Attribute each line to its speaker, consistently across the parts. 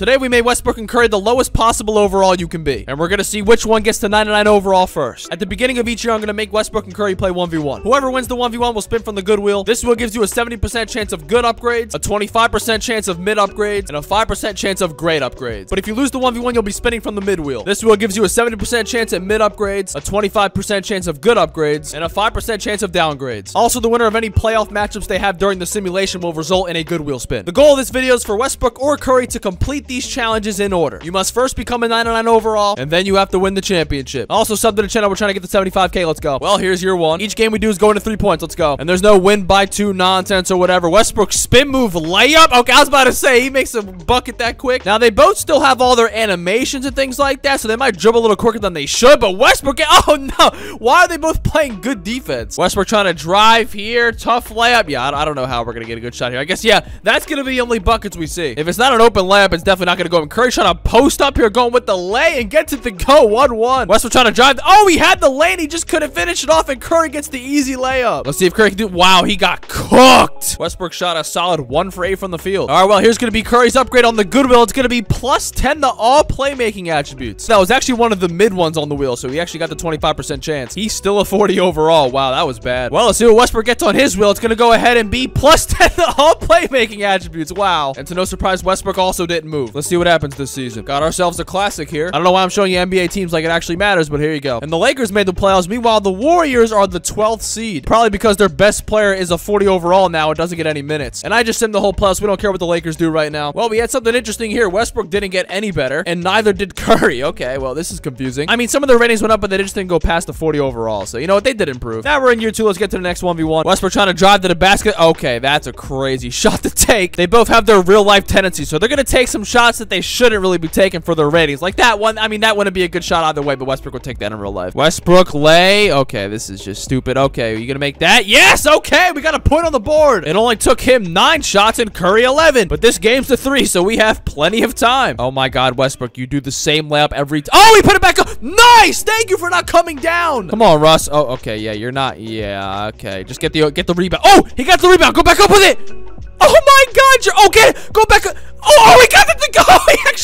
Speaker 1: Today we made Westbrook and Curry the lowest possible overall you can be. And we're gonna see which one gets to 99 overall first. At the beginning of each year, I'm gonna make Westbrook and Curry play 1v1. Whoever wins the 1v1 will spin from the good wheel. This wheel gives you a 70% chance of good upgrades, a 25% chance of mid upgrades, and a 5% chance of great upgrades. But if you lose the 1v1, you'll be spinning from the mid wheel. This wheel gives you a 70% chance at mid upgrades, a 25% chance of good upgrades, and a 5% chance of downgrades. Also, the winner of any playoff matchups they have during the simulation will result in a good wheel spin. The goal of this video is for Westbrook or Curry to complete these challenges in order. You must first become a 99 overall, and then you have to win the championship. Also, sub to the channel. We're trying to get to 75k. Let's go. Well, here's your one. Each game we do is going to three points. Let's go. And there's no win by two nonsense or whatever. Westbrook spin move layup. Okay, I was about to say he makes a bucket that quick. Now, they both still have all their animations and things like that, so they might dribble a little quicker than they should, but Westbrook, oh no. Why are they both playing good defense? Westbrook trying to drive here. Tough layup. Yeah, I don't know how we're going to get a good shot here. I guess, yeah, that's going to be the only buckets we see. If it's not an open layup, it's definitely not going to go. Curry trying to post up here, going with the lay and get to the go. 1-1. Westbrook trying to drive. Oh, he had the lane. He just couldn't finish it off, and Curry gets the easy layup. Let's see if Curry can do Wow, he got cooked. Westbrook shot a solid 1 for 8 from the field. All right, well, here's going to be Curry's upgrade on the Goodwill. It's going to be plus 10 to all playmaking attributes. That was actually one of the mid ones on the wheel, so he actually got the 25% chance. He's still a 40 overall. Wow, that was bad. Well, let's see what Westbrook gets on his wheel. It's going to go ahead and be plus 10 to all playmaking attributes. Wow. And to no surprise, Westbrook also didn't move. Let's see what happens this season. Got ourselves a classic here. I don't know why I'm showing you NBA teams like it actually matters, but here you go. And the Lakers made the playoffs. Meanwhile, the Warriors are the 12th seed. Probably because their best player is a 40 overall now. It doesn't get any minutes. And I just sim the whole playoffs. We don't care what the Lakers do right now. Well, we had something interesting here. Westbrook didn't get any better, and neither did Curry. Okay, well, this is confusing. I mean, some of their ratings went up, but they just didn't go past the 40 overall. So, you know what? They did improve. Now we're in year two. Let's get to the next 1v1. Westbrook trying to drive to the basket. Okay, that's a crazy shot to take. They both have their real life tendencies, so they're going to take some shots that they shouldn't really be taking for their ratings. Like that one. I mean, that wouldn't be a good shot either way, but Westbrook would take that in real life. Westbrook lay. Okay, this is just stupid. Okay, are you going to make that? Yes! Okay, we got a point on the board. It only took him nine shots and Curry 11, but this game's to three, so we have plenty of time. Oh my God, Westbrook, you do the same layup every time. Oh, he put it back up. Nice! Thank you for not coming down. Come on, Russ. Oh, okay, yeah, you're not. Yeah, okay. Just get the get the rebound. Oh, he got the rebound. Go back up with it. Oh my god, you're okay. Go back. Oh, oh, he got it to go. He actually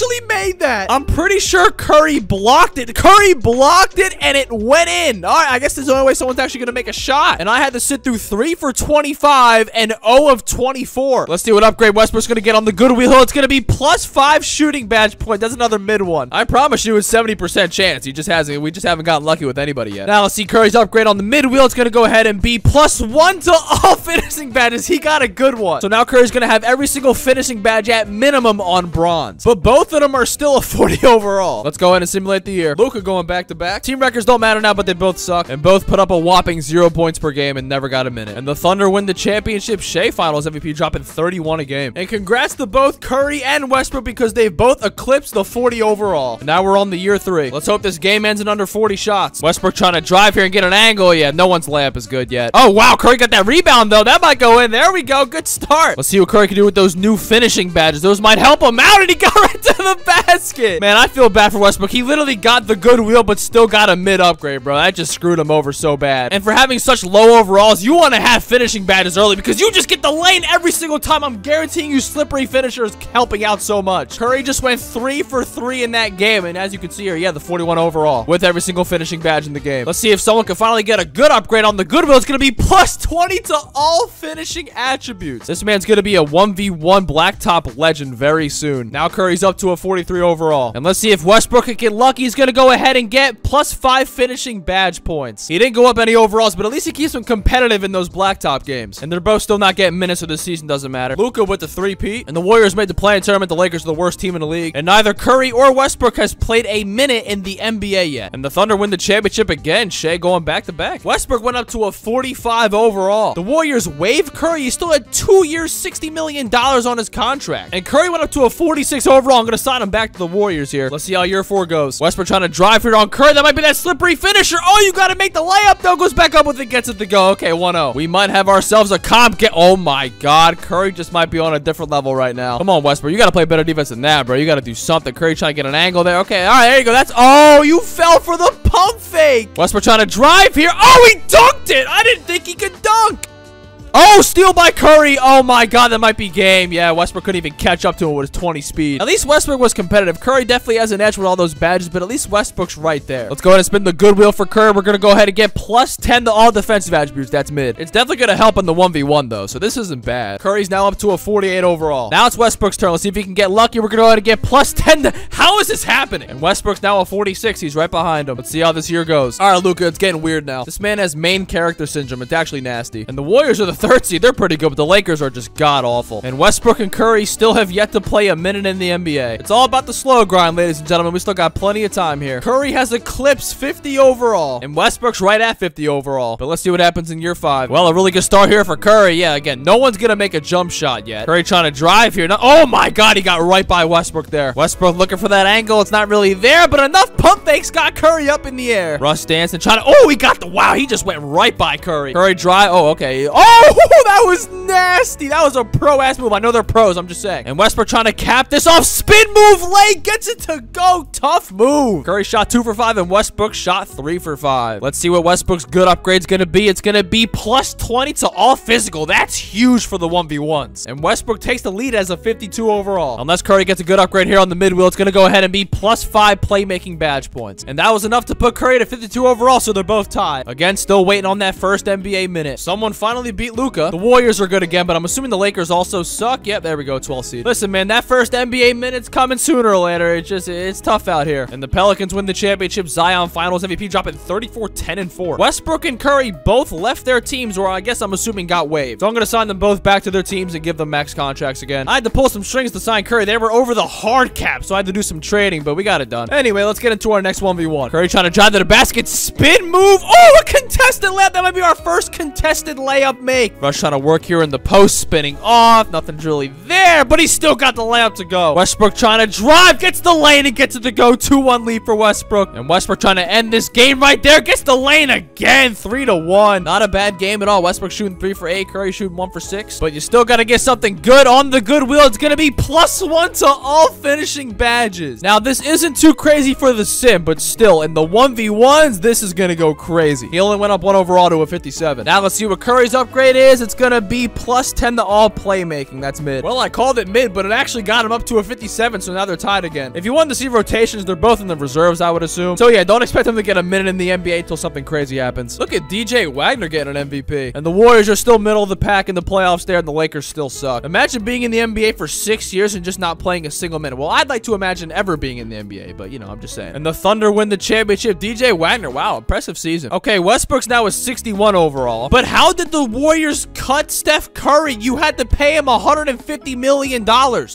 Speaker 1: that. I'm pretty sure Curry blocked it. Curry blocked it and it went in. All right, I guess there's the only way someone's actually going to make a shot. And I had to sit through 3 for 25 and 0 of 24. Let's see what upgrade Westbrook's going to get on the good wheel. It's going to be plus 5 shooting badge point. That's another mid one. I promise you it's 70% chance. He just hasn't. We just haven't gotten lucky with anybody yet. Now let's see Curry's upgrade on the mid wheel. It's going to go ahead and be plus 1 to all finishing badges. He got a good one. So now Curry's going to have every single finishing badge at minimum on bronze. But both of them are still a 40 overall. Let's go ahead and simulate the year. Luka going back to back. Team records don't matter now, but they both suck. And both put up a whopping zero points per game and never got a minute. And the Thunder win the championship. Shai Finals MVP dropping 31 a game. And congrats to both Curry and Westbrook because they've both eclipsed the 40 overall. And now we're on the year three. Let's hope this game ends in under 40 shots. Westbrook trying to drive here and get an angle. Yeah, no one's layup is good yet. Oh, wow. Curry got that rebound, though. That might go in. There we go. Good start. Let's see what Curry can do with those new finishing badges. Those might help him out. And he got right to the basket. Man, I feel bad for Westbrook. He literally got the good wheel, but still got a mid upgrade, bro. That just screwed him over so bad. And for having such low overalls, you want to have finishing badges early because you just get the lane every single time. I'm guaranteeing you slippery finishers helping out so much. Curry just went three for three in that game. And as you can see here, yeah, the 41 overall with every single finishing badge in the game. Let's see if someone can finally get a good upgrade on the Goodwill. It's going to be plus 20 to all finishing attributes. This man's going to be a 1v1 blacktop legend very soon. Now Curry's up to a 43 overall. And let's see if Westbrook can get lucky. He's going to go ahead and get plus five finishing badge points. He didn't go up any overalls, but at least he keeps them competitive in those blacktop games. And they're both still not getting minutes, so the season doesn't matter. Luka with the three-peat. And the Warriors made the play-in tournament. The Lakers are the worst team in the league. And neither Curry or Westbrook has played a minute in the NBA yet. And the Thunder win the championship again. Shai going back-to-back. -back. Westbrook went up to a 45 overall. The Warriors waived Curry. He still had two years, $60 million on his contract. And Curry went up to a 46 overall. I'm going to sign him back to the Warriors here. Let's see how year four goes. Westbrook trying to drive here on Curry. That might be that slippery finisher. Oh, you got to make the layup, though. Goes back up with it, gets it to go. Okay, 1-0. We might have ourselves a comp get. Oh, my God. Curry just might be on a different level right now. Come on, Westbrook. You got to play better defense than that, bro. You got to do something. Curry trying to get an angle there. Okay, all right, there you go. That's... Oh, you fell for the pump fake. Westbrook trying to drive here. Oh, he dunked it. I didn't think he could dunk. Oh, steal by Curry. Oh my god, that might be game. Yeah, Westbrook couldn't even catch up to him with his 20 speed. At least Westbrook was competitive. Curry definitely has an edge with all those badges, but at least Westbrook's right there. Let's go ahead and spin the goodwill for Curry. We're gonna go ahead and get plus 10 to all defensive attributes. That's mid. It's definitely gonna help in the 1v1 though, so this isn't bad. Curry's now up to a 48 overall. Now it's Westbrook's turn. Let's see if he can get lucky. We're gonna go ahead and get plus 10 to... How is this happening? And Westbrook's now a 46. He's right behind him. Let's see how this year goes. All right, Luka, it's getting weird now. This man has main character syndrome. It's actually nasty. And the Warriors are the third seed. They're pretty good, but the Lakers are just god-awful. And Westbrook and Curry still have yet to play a minute in the NBA. It's all about the slow grind, ladies and gentlemen. We still got plenty of time here. Curry has eclipsed 50 overall, and Westbrook's right at 50 overall. But let's see what happens in year five. Well, a really good start here for Curry. Yeah, again, no one's gonna make a jump shot yet. Curry trying to drive here. No oh my god, he got right by Westbrook there. Westbrook looking for that angle. It's not really there, but enough pump fakes got Curry up in the air. Russ dancing, trying to, oh, he got the, wow, he just went right by Curry. Curry drive, oh, okay. Oh, that was nasty. That was a pro-ass move. I know they're pros, I'm just saying. And Westbrook trying to cap this off. Spin move late, gets it to go. Tough move. Curry shot two for five, and Westbrook shot three for five. Let's see what Westbrook's good upgrade's gonna be. It's gonna be plus 20 to all physical. That's huge for the 1v1s. And Westbrook takes the lead as a 52 overall. Unless Curry gets a good upgrade here on the mid wheel, it's gonna go ahead and be plus five playmaking badge points. And that was enough to put Curry to 52 overall, so they're both tied. Again, still waiting on that first NBA minute. Someone finally beat Luka. The Warriors are good again, but I'm assuming the Lakers also suck. Yep, there we go, 12 seed. Listen, man, that first NBA minute's coming sooner or later. It's just, it's tough out here. And the Pelicans win the championship. Zion Finals MVP dropping 34, 10, and 4. Westbrook and Curry both left their teams, or I guess I'm assuming got waived. So I'm going to sign them both back to their teams and give them max contracts again. I had to pull some strings to sign Curry. They were over the hard cap, so I had to do some trading, but we got it done. Anyway, let's get into our next 1v1. Curry trying to drive to the basket. Spin move. Oh, a contested layup. That might be our first contested layup make. Russ trying to work here in the post, spinning off. Nothing's really there, but he's still got the layup to go. Westbrook trying to drive. Gets the lane and gets it to go. 2-1 lead for Westbrook. And Westbrook trying to end this game right there. Gets the lane again. 3 to one. Not a bad game at all. Westbrook shooting 3 for 8. Curry shooting 1 for 6. But you still got to get something good on the goodwill. It's going to be plus 1 to all finishing badges. Now, this isn't too crazy for the sim, but still, in the 1v1s, this is going to go crazy. He only went up 1 overall to a 57. Now, let's see what Curry's upgrade is. It's going to be plus 10 to all playmaking. That's mid. Well, I called it mid, but it actually got him up to a 57, so now they're tied again. If you want to see rotations, they're both in the reserves, I would assume. So, yeah, don't expect them to get a minute in the NBA until something crazy happens. Look at DJ Wagner getting an MVP. And the Warriors are still middle of the pack in the playoffs there, and the Lakers still suck. Imagine being in the NBA for six years and just not playing a single minute. Well, I'd like to imagine ever being in the NBA, but, you know, I'm just saying. And the Thunder win the championship. DJ Wagner, wow, impressive season. Okay, Westbrook's now a 61 overall. But how did the Warriors cut Steph Curry? You had to pay him $150 million.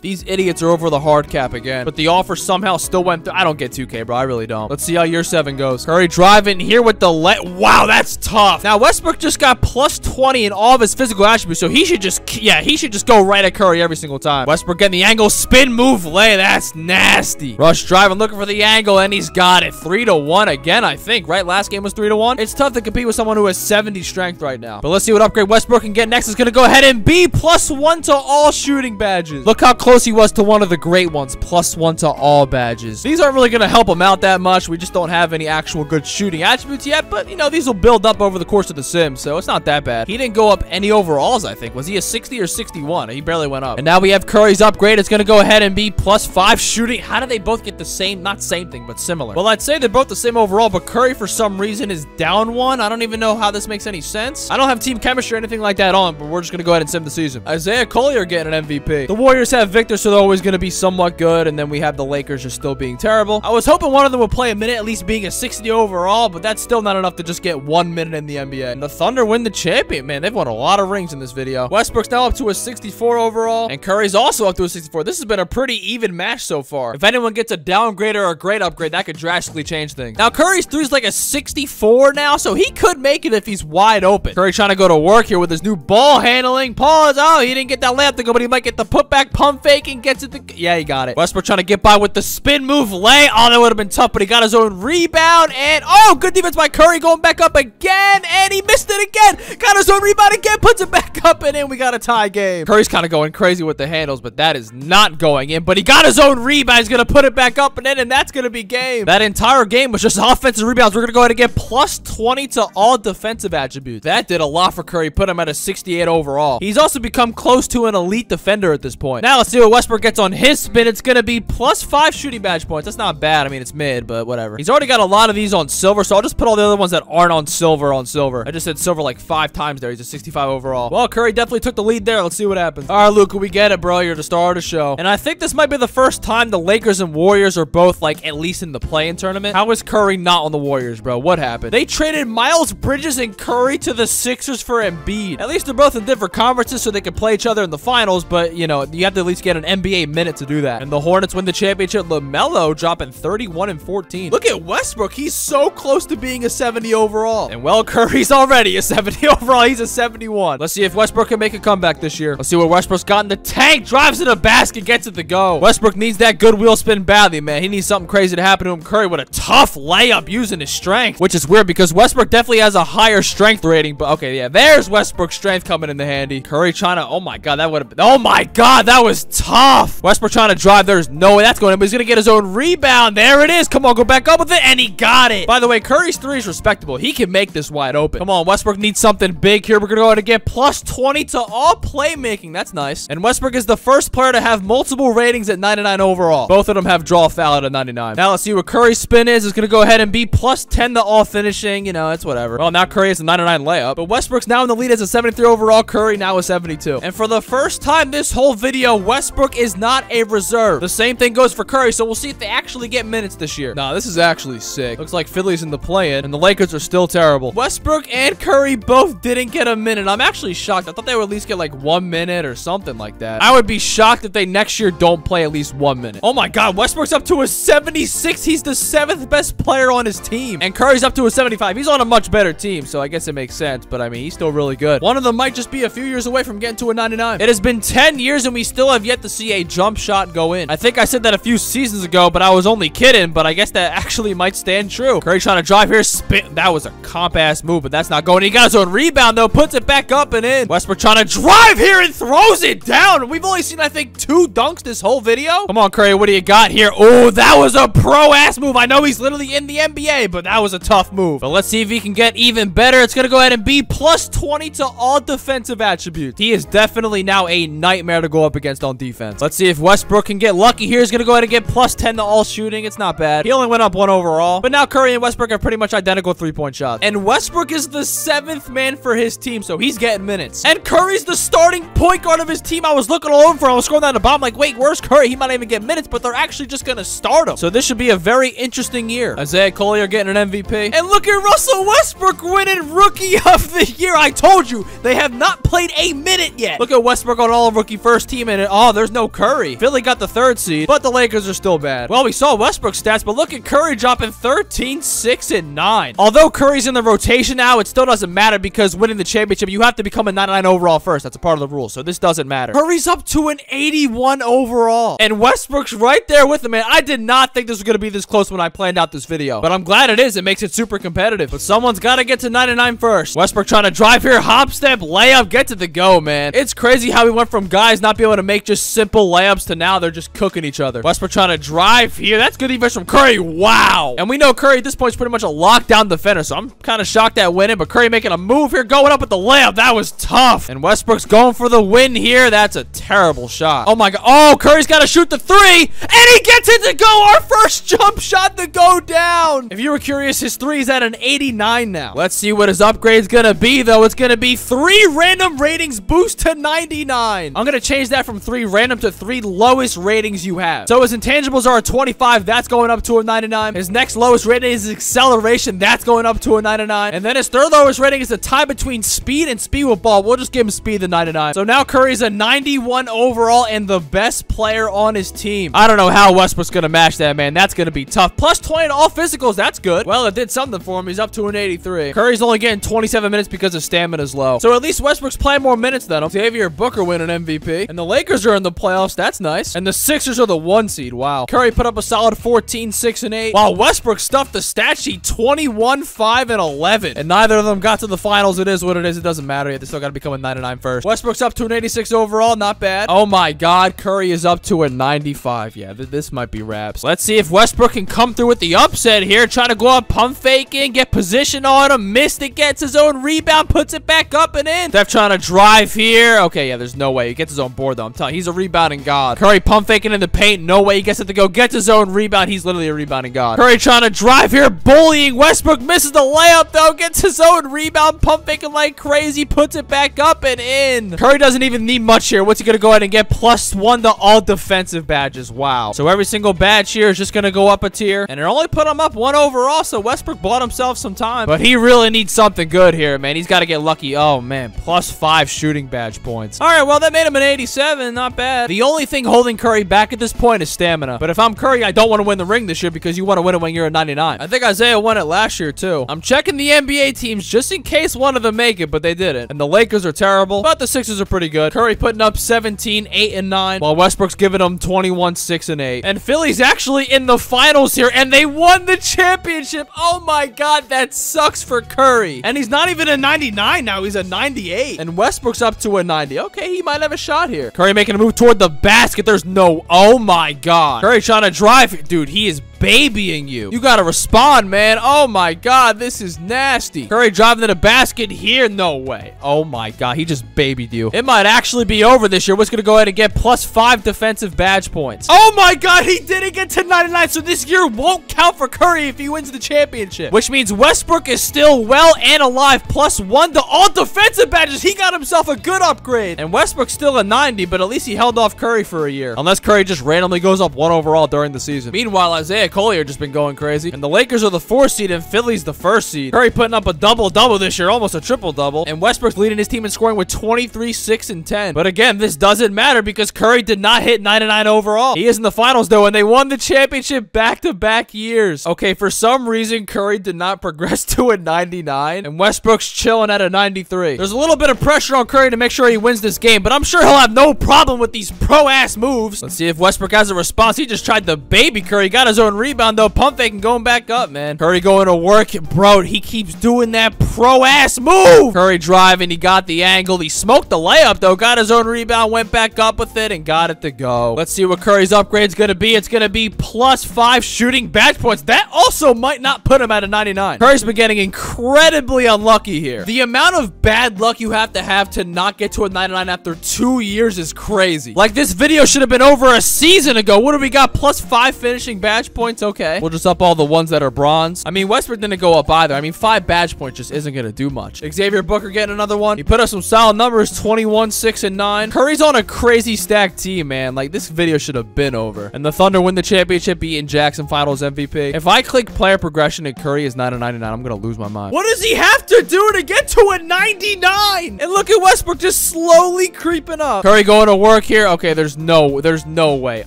Speaker 1: These idiots are over the hard cap again. But the offer somehow still went through. I don't get 2K, bro. I really don't. Let's see how year seven goes. Curry driving here with the let. Wow, that's tough. Now, Westbrook just got plus 20 in all of his physical attributes, so he should just, yeah, he should just go right at Curry every single time. Westbrook getting the angle, spin, move, lay. That's nasty. Russ driving, looking for the angle, and he's got it. Three to one again, I think, right? Last game was three to one. It's tough to compete with someone who has 70 strength right now. But let's see what upgrade Westbrook can get next. Is going to go ahead and be plus one to all shooting badges. Look how close he was to one of the great ones. Plus one to all badges. These aren't really going to help him out that much. We just don't have any actual good shooting attributes yet. But, you know, these will build up over the course of the sim. So it's not that bad. He didn't go up any overalls, I think. Was he a 60 or 61? He barely went up. And now we have Curry's upgrade. It's going to go ahead and be plus five shooting. How do they both get the same, not same thing, but similar? Well, I'd say they're both the same overall, but Curry for some reason is down one. I don't even know how this makes any sense. I don't have team chemistry or anything like that on, but we're just going to go ahead and sim the season. Isaiah Collier getting an MVP. The Warriors have Victor, so they're always going to be somewhat good, and then we have the Lakers just still being terrible. I was hoping one of them would play a minute, at least being a 60 overall, but that's still not enough to just get one minute in the NBA. And the Thunder win the champion. Man, they've won a lot of rings in this video. Westbrook's now up to a 64 overall, and Curry's also up to a 64. This has been a pretty even match so far. If anyone gets a downgrade or a great upgrade, that could drastically change things. Now, Curry's three's like a 64 now, so he could make it if he's wide open. Curry trying to go to work here with his new ball handling. Pause. Oh, he didn't get that layup to go, but he might get the putback pump fake and gets it to... Yeah, he got it. Westbrook trying to get by with the spin move lay. Oh, that would have been tough, but he got his own rebound. And, oh, good defense by Curry going back up again. And he missed it again. Got his own rebound again. Puts it back up and in. We got a tie game. Curry's kind of going crazy with the handles, but that is not going in. But he got his own rebound. He's going to put it back up and in, and that's going to be game. That entire game was just offensive rebounds. We're going to go ahead and get plus 20 to all defensive attributes. That did a lot for Curry. Put him at a 68 overall. He's also become close to an elite defender at this point. Now let's see what Westbrook gets on his spin. It's going to be plus five shooting badge points. That's not bad. I mean, it's mid, but whatever. He's already got a lot of these on silver, so I'll just put all the other ones that aren't on silver on silver. I just said silver like five times there. He's a 65 overall. Well, Curry definitely took the lead there. Let's see what happens. All right, Luka, we get it, bro. You're the star of the show. And I think this might be the first time the Lakers and Warriors are both, like, at least in the play-in tournament. How is Curry not on the Warriors, bro? What happened? They traded Miles Bridges and Curry to the Sixers for Embiid. At least they're both in different conferences so they can play each other in the finals, but, you know, you have to at least get an NBA minute to do that. And the Hornets win the championship. LaMelo dropping 31 and 14. Look at Westbrook. He's so close to being a 70 overall. And, well, Curry's already a 70 overall. He's a 71. Let's see if Westbrook can make a comeback this year. Let's see what Westbrook's got in the tank. Drives in a basket, gets it to go. Westbrook needs that good wheel spin badly, man. He needs something crazy to happen to him. Curry with a tough layup using his strength, which is weird because Westbrook definitely has a higher strength rating. But okay, yeah, there's Westbrook's strength coming in the handy. Curry trying to, oh my God, that would have been, oh my God, that was tough. Westbrook trying to drive. There's no way that's going in, but he's going to get his own rebound. There it is. Come on, go back up with it. And he got it. By the way, Curry's three is respectable. He can make this wide open. Come on, Westbrook needs something big here. We're going to go ahead and get plus 20 to all playmaking. That's nice. And Westbrook is the first player to have multiple ratings at 99 overall. Both of them have draw foul at 99. Now let's see what Curry's spin is. It's going to go ahead and be plus 10 to all finishing. You know, it's whatever. Well, now Curry has a 99 layup. But Westbrook's now in the lead as a 73 overall. Curry now is 72. And for the first time this whole video, Westbrook is not a reserve. The same thing goes for Curry, so we'll see if they actually get minutes this year. Nah, this is actually sick. Looks like Philly's in the play-in, and the Lakers are still terrible. Westbrook and Curry both didn't get a minute. I'm actually shocked. I thought they would at least get like one minute or something like that. I would be shocked if they next year don't play at least one minute. Oh my god, Westbrook's up to a 76. He's the seventh best player on his team. And Curry's up to a 75. He's on a much better team, so I guess it makes sense. But I mean, he's still really good. One of them might just be a few years away from getting to a 99. It has been 10 years and we still have yet to see a jump shot go in. I think I said that a few seasons ago, but I was only kidding. But I guess that actually might stand true. Curry trying to drive here. Spin. That was a comp ass move, but that's not going. He got his own rebound though. Puts it back up and in. Westbrook trying to drive here and throws it down. We've only seen, I think, two dunks this whole video. Come on, Curry. What do you got here? Oh, that was a pro ass move. I know he's literally in the NBA, but that was a tough move. But let's see if he can get even better. It's going to go ahead and be plus 20 to all defensive attributes. He is definitely now a nightmare to go up against on defense. Let's see if Westbrook can get lucky here. He's going to go ahead and get plus 10 to all shooting. It's not bad. He only went up one overall. But now Curry and Westbrook are pretty much identical three-point shots. And Westbrook is the seventh man for his team, so he's getting minutes. And Curry's the starting point guard of his team. I was looking all over for him. I was scrolling down the bottom like, wait, where's Curry? He might not even get minutes, but they're actually just going to start him. So this should be a very interesting year. Isaiah Collier getting an MVP. And look at Russell Westbrook winning Rookie of the Year. I told you, they have not played a minute yet. Look at Westbrook on all rookie first team, and oh, there's no Curry. Philly got the third seed, but the Lakers are still bad. Well, we saw Westbrook's stats, but look at Curry dropping 13, 6, and 9. Although Curry's in the rotation now, it still doesn't matter because winning the championship, you have to become a 99 overall first. That's a part of the rule, so this doesn't matter. Curry's up to an 81 overall, and Westbrook's right there with him, man. I did not think this was going to be this close when I planned out this video, but I'm glad it is. It makes it super competitive, but someone's got to get to 99 first. Westbrook trying to drive here, hop step, layup, get to the go, man. It's crazy how we went from guys not being able to make just simple layups to now they're just cooking each other. Westbrook trying to drive here. That's good defense from Curry. Wow. And we know Curry at this point is pretty much a lockdown defender, so I'm kind of shocked at winning, but Curry making a move here, going up with the layup. That was tough. And Westbrook's going for the win here. That's a terrible shot. Oh my god. Oh, Curry's got to shoot the three, and he gets it to go. Our first jump shot to go down. If you were curious, his three is at an 89 now. Let's see what his upgrade's gonna be, though. It's gonna be three random ratings boost to 99. I'm gonna change that from three random to three lowest ratings you have. So his intangibles are a 25. That's going up to a 99. His next lowest rating is acceleration. That's going up to a 99. And then his third lowest rating is a tie between speed and speed with ball. We'll just give him speed the 99. So now Curry's a 91 overall and the best player on his team. I don't know how Westbrook's gonna match that, man. That's gonna be tough. Plus 20 to all physicals. That's good. Well, it did something for him. He's up to an 83. Curry's only getting 27 minutes because of stamina's low. So at least Westbrook's playing more minutes than him. Xavier Booker winning an MVP. And the Lakers are in the playoffs. That's nice. And the Sixers are the one seed. Wow. Curry put up a solid 14, 6, and 8. While Westbrook stuffed the stat sheet 21, 5, and 11. And neither of them got to the finals. It is what it is. It doesn't matter yet. They still got to become a 99 first. Westbrook's up to an 86 overall. Not bad. Oh my god. Curry is up to a 95. Yeah, th this might be wraps. Let's see if Westbrook can come through with the upset here. Trying to go up pump faking, get position on him. Missed it. Gets his own rebound. Puts it back back up and in. Steph trying to drive here. Okay, yeah, there's no way. He gets his own board, though. I'm telling you, he's a rebounding god. Curry pump faking in the paint. No way he gets it to go. Gets his own rebound. He's literally a rebounding god. Curry trying to drive here, bullying. Westbrook misses the layup, though. Gets his own rebound, pump faking like crazy. Puts it back up and in. Curry doesn't even need much here. What's he going to go ahead and get? Plus one to all defensive badges. Wow. So every single badge here is just going to go up a tier. And it only put him up one overall, so Westbrook bought himself some time. But he really needs something good here, man. He's got to get lucky. Oh, man. Plus five shooting badge points. All right, well, that made him an 87. Not bad. The only thing holding Curry back at this point is stamina. But if I'm Curry, I don't want to win the ring this year because you want to win it when you're a 99. I think Isaiah won it last year, too. I'm checking the NBA teams just in case one of them make it, but they didn't. And the Lakers are terrible, but the Sixers are pretty good. Curry putting up 17, 8, and 9, while Westbrook's giving them 21, 6, and 8. And Philly's actually in the finals here, and they won the championship. Oh my god, that sucks for Curry. And he's not even a 99 now, he's a 98. And Westbrook's up to a 90. Okay, he might have a shot here. Curry making a move toward the basket. There's no... Oh my god. Curry trying to drive. Dude, he is babying you. You gotta respond, man. Oh my god, this is nasty. Curry driving to the basket here. No way. Oh my god, he just babied you. It might actually be over this year. What's gonna go ahead and get plus five defensive badge points? Oh my god, he didn't get to 99, so this year won't count for Curry if he wins the championship. Which means Westbrook is still well and alive, plus one to all defensive badges. He got himself a good upgrade. And Westbrook's still a 90, but at least he held off Curry for a year. Unless Curry just randomly goes up one overall during the season. Meanwhile, Isaiah Collier just been going crazy. And the Lakers are the fourth seed and Philly's the first seed. Curry putting up a double-double this year, almost a triple-double. And Westbrook's leading his team in scoring with 23, 6, and 10. But again, this doesn't matter because Curry did not hit 99 overall. He is in the finals, though, and they won the championship back-to-back -back years. Okay, for some reason, Curry did not progress to a 99, and Westbrook's chilling at a 93. There's a little bit of pressure on Curry to make sure he wins this game, but I'm sure he'll have no problem with these pro-ass moves. Let's see if Westbrook has a response. He just tried to baby Curry. Got his own rebound, though. Pump fake and going back up, man. Curry going to work. Bro, he keeps doing that pro-ass move. Curry driving. He got the angle. He smoked the layup, though. Got his own rebound, went back up with it, and got it to go. Let's see what Curry's upgrade's going to be. It's going to be plus five shooting badge points. That also might not put him at a 99. Curry's been getting incredibly unlucky here. The amount of bad luck you have to have to not get to a 99 after two years is crazy. Like, this video should have been over a season ago. What do we got? Plus five finishing badge points? Okay. We'll just up all the ones that are bronze. I mean, Westbrook didn't go up either. I mean, five badge points just isn't going to do much. Xavier Booker getting another one. He put up some solid numbers, 21, 6, and 9. Curry's on a crazy stacked team, man. Like, this video should have been over. And the Thunder win the championship, beating Jackson Finals MVP. If I click player progression and Curry is 9 99, I'm going to lose my mind. What does he have to do to get to a 99? And look at Westbrook just slowly creeping up. Curry going to work here. Okay, there's no, there's no way.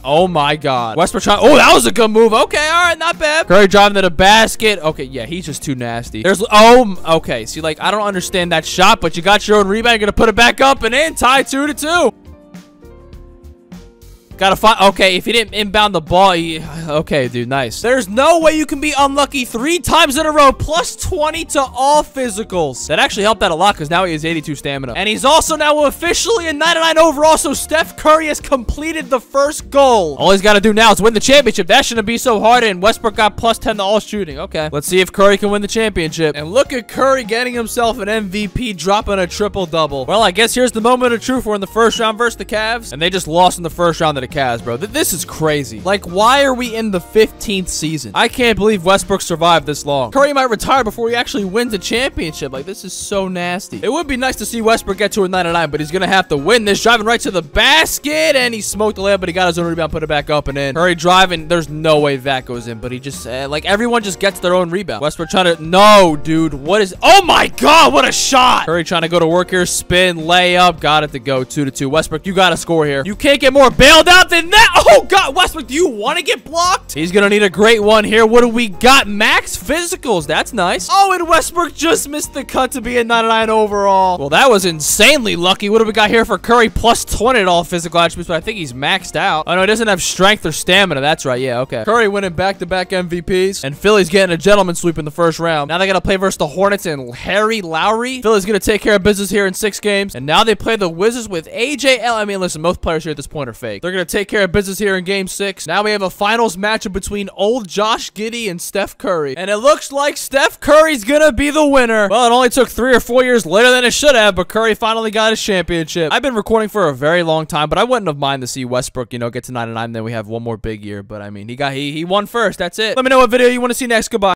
Speaker 1: Oh my God. Westbrook trying, oh, that was a good move. Okay, all right, not bad. Curry driving to the basket. Okay, yeah, he's just too nasty. There's, oh, okay. See, like, I don't understand that shot, but you got your own rebound. You're going to put it back up and in. Tie two to two. Gotta find. Okay, if he didn't inbound the ball, he, okay, dude, nice. There's no way you can be unlucky three times in a row, plus 20 to all physicals. That actually helped out a lot because now he has 82 stamina. And he's also now officially a 99 overall, so Steph Curry has completed the first goal. All he's got to do now is win the championship. That shouldn't be so hard, and Westbrook got plus 10 to all shooting. Okay, let's see if Curry can win the championship. And look at Curry getting himself an MVP, dropping a triple-double. Well, I guess here's the moment of truth. We're in the first round versus the Cavs, and they just lost in the first round the Cavs, bro. This is crazy. Like, why are we in the 15th season? I can't believe Westbrook survived this long. Curry might retire before he actually wins a championship. Like, this is so nasty. It would be nice to see Westbrook get to a 99, but he's gonna have to win this. Driving right to the basket, and he smoked the layup, but he got his own rebound, put it back up and in. Curry driving. There's no way that goes in, but he just, uh, like, everyone just gets their own rebound. Westbrook trying to, no, dude. What is, oh my God, what a shot. Curry trying to go to work here, spin, layup, got it to go, two to two. Westbrook, you gotta score here. You can't get more bailed out than that. Oh God, Westbrook, do you want to get blocked? He's gonna need a great one here. What do we got? Max physicals. That's nice. Oh, and Westbrook just missed the cut to be a 99 overall. Well, that was insanely lucky. What do we got here for Curry? Plus 20 at all physical attributes, but I think he's maxed out. Oh, no, he doesn't have strength or stamina. That's right. Yeah, okay. Curry winning back-to-back -back MVPs, and Philly's getting a gentleman sweep in the first round. Now they gotta play versus the Hornets and Harry Lowry. Philly's gonna take care of business here in six games, and now they play the Wizards with AJL. I mean, listen, most players here at this point are fake. They're gonna going to take care of business here in game six. Now we have a finals matchup between old Josh Giddey and Steph Curry. And it looks like Steph Curry's going to be the winner. Well, it only took three or four years later than it should have, but Curry finally got his championship. I've been recording for a very long time, but I wouldn't have minded to see Westbrook, you know, get to 99. Then we have one more big year. But I mean, he got he, he won first. That's it. Let me know what video you want to see next. Goodbye.